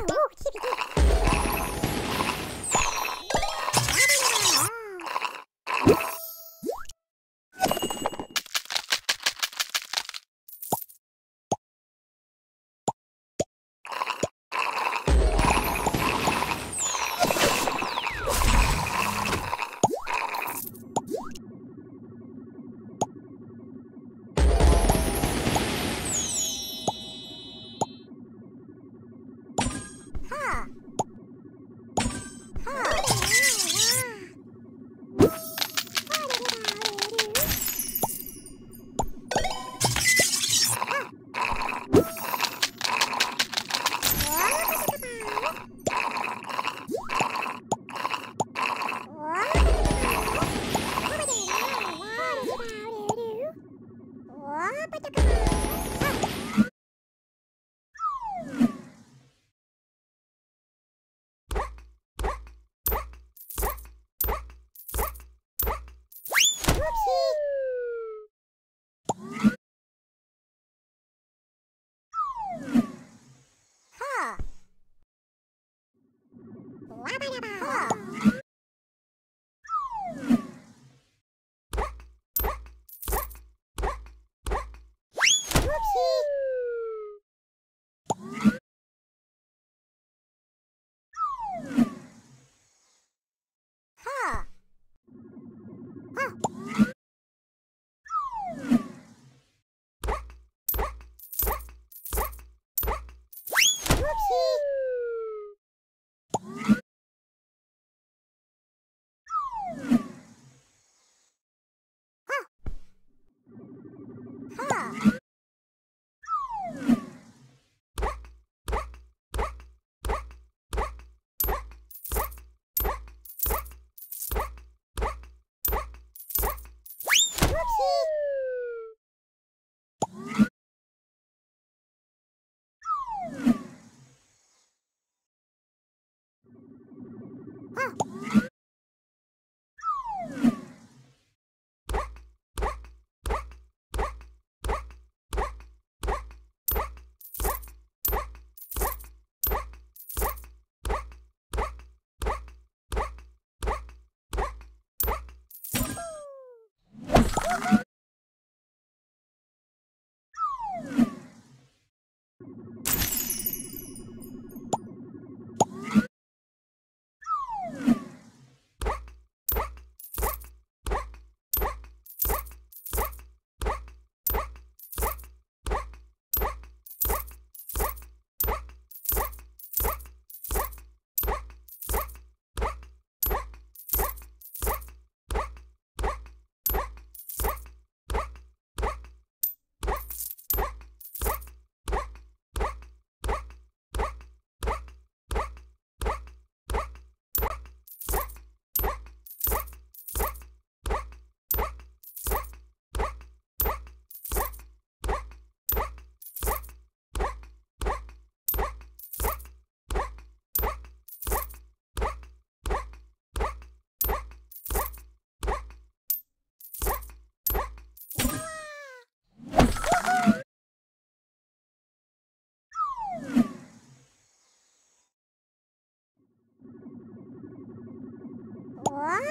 와우, 키비키.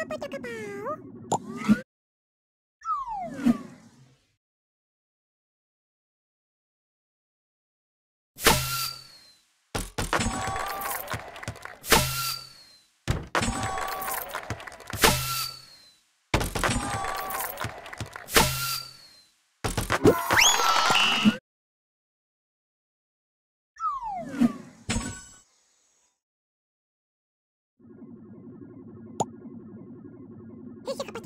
パタカパオ Dije que